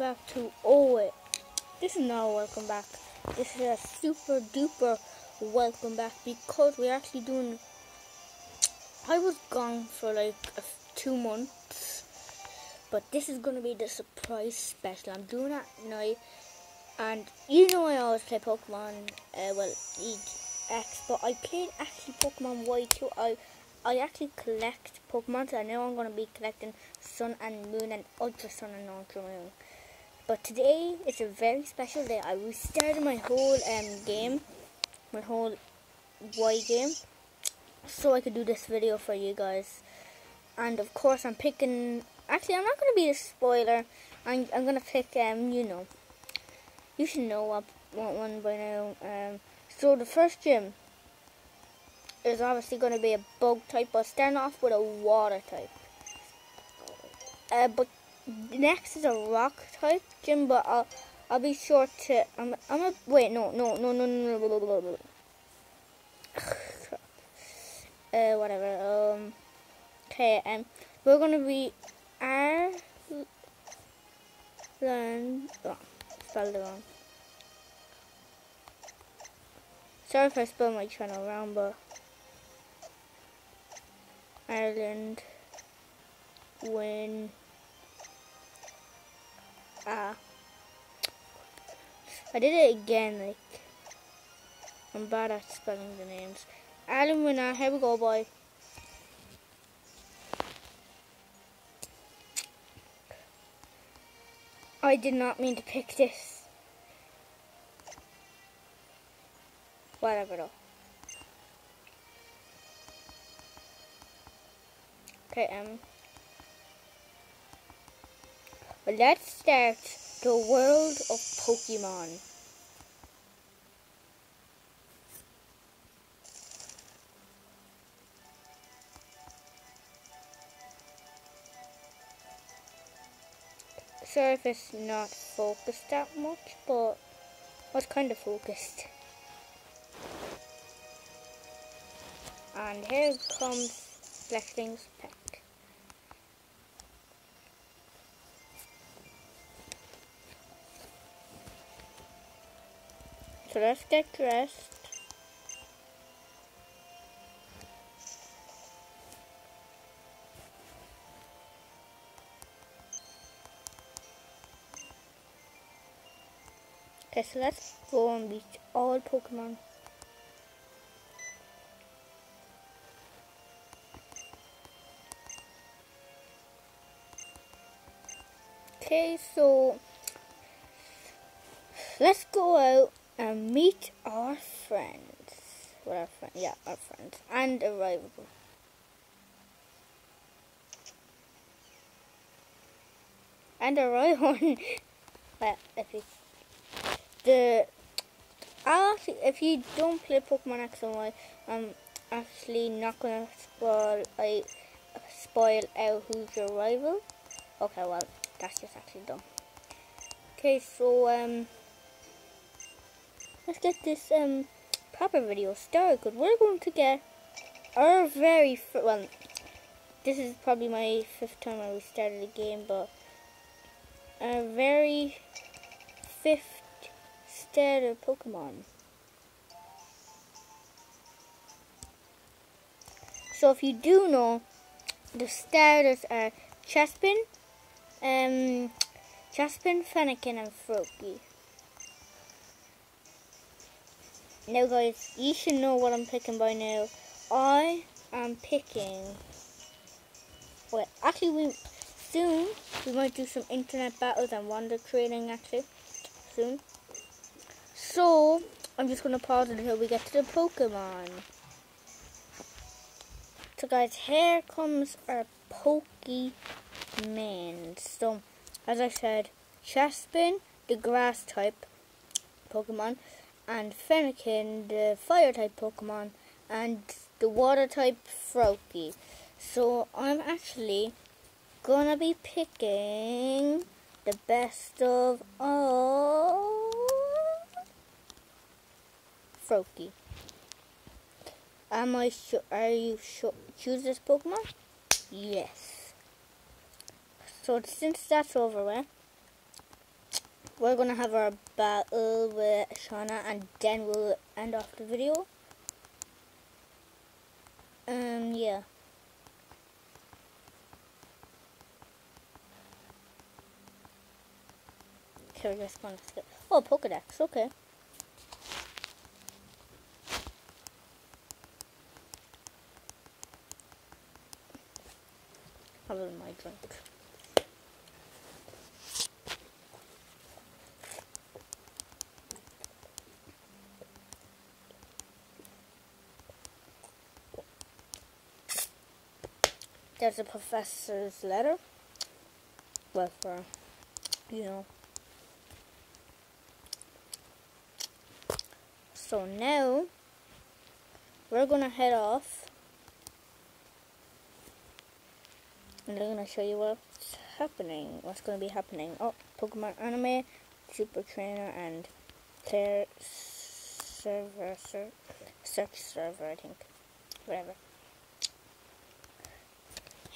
back to oh wait. This is not a welcome back. This is a super duper welcome back because we're actually doing I was gone for like two months but this is gonna be the surprise special. I'm doing that now and you know I always play Pokemon uh, well X but I played actually Pokemon Y too. I I actually collect Pokemon, so I know I'm going to be collecting Sun and Moon and Ultra Sun and Ultra Moon. But today is a very special day. I restarted my whole um, game, my whole Y game, so I could do this video for you guys. And of course, I'm picking. Actually, I'm not going to be a spoiler. I'm, I'm going to pick, um, you know, you should know what, what one by now. Um, so the first gym is obviously going to be a bug type, but starting off with a water type. Uh, but next is a rock type gym, but I'll I'll be sure to I'm I'm a wait no no no no no no, no, no. uh whatever um okay um we're gonna be Ireland oh, spelled it wrong. Sorry if I spell my channel wrong, but Ireland when ah. I did it again like I'm bad at spelling the names. Ireland winner here we go boy. I did not mean to pick this. Whatever though. Okay, um. But let's start the world of Pokemon. Sorry if it's not focused that much, but was kind of focused. And here comes Fletchling's pet. So let's get dressed. Okay, so let's go and beat all Pokemon. Okay, so let's go out and meet our friends. What our friends? Yeah, our friends and a rival. And a rival. if you the actually, if you don't play Pokemon X and Y, I'm actually not gonna spoil I spoil out who's your rival. Okay, well that's just actually dumb. Okay, so um let's get this um proper video started. Because we're going to get our very well this is probably my fifth time I restarted the game but our very fifth starter Pokemon. So if you do know the starters are Chespin um Chespin, Fennekin and Froakie Now guys, you should know what I'm picking by now. I am picking... Well, actually we soon we might do some internet battles and wonder trading actually soon. So I'm just gonna pause until we get to the Pokemon. So guys, here comes our Pokemon. So as I said, Chespin, the grass type Pokemon, and Fennekin, the fire type Pokemon, and the water type Froakie. So I'm actually gonna be picking the best of all Froakie. Am I sure? Are you sure? Choose this Pokemon? Yes. So since that's over with, we're gonna have our battle with Shauna and then we'll end off the video. Um, yeah. Okay, we're just gonna skip. Oh, Pokedex, okay. Have a my drink. There's a professor's letter. Well, for, you know. So now, we're gonna head off. And I'm gonna show you what's happening. What's gonna be happening. Oh, Pokemon Anime, Super Trainer, and Claire server, ser search server, I think. Whatever.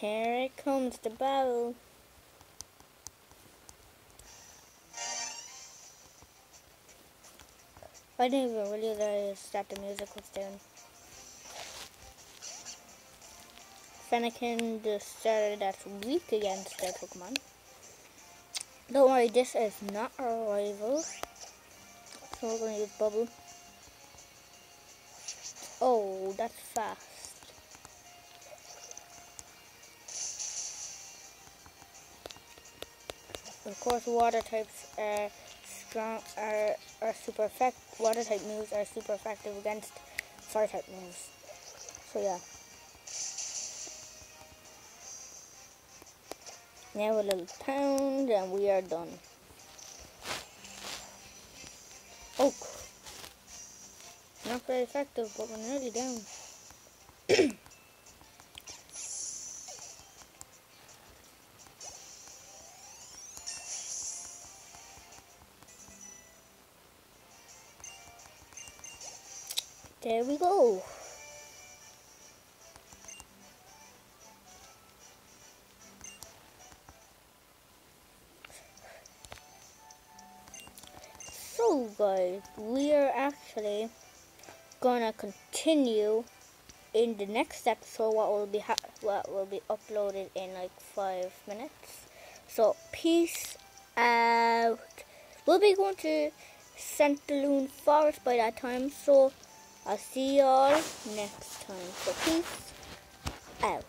Here it comes, the battle. I didn't even realize that the music was down. Fennekin decided that's weak against their Pokemon. Don't worry, this is not our rival. So we're gonna use Bubble. Oh, that's fast. Of course, water types are strong, are, are super effective. Water type moves are super effective against fire type moves. So yeah. Now a little pound and we are done. Oh, not very effective, but we're nearly down. There we go. So guys, we are actually gonna continue in the next episode what will be what will be uploaded in like five minutes. So peace out. We'll be going to Santalune Forest by that time. So I'll see y'all next time. So peace out.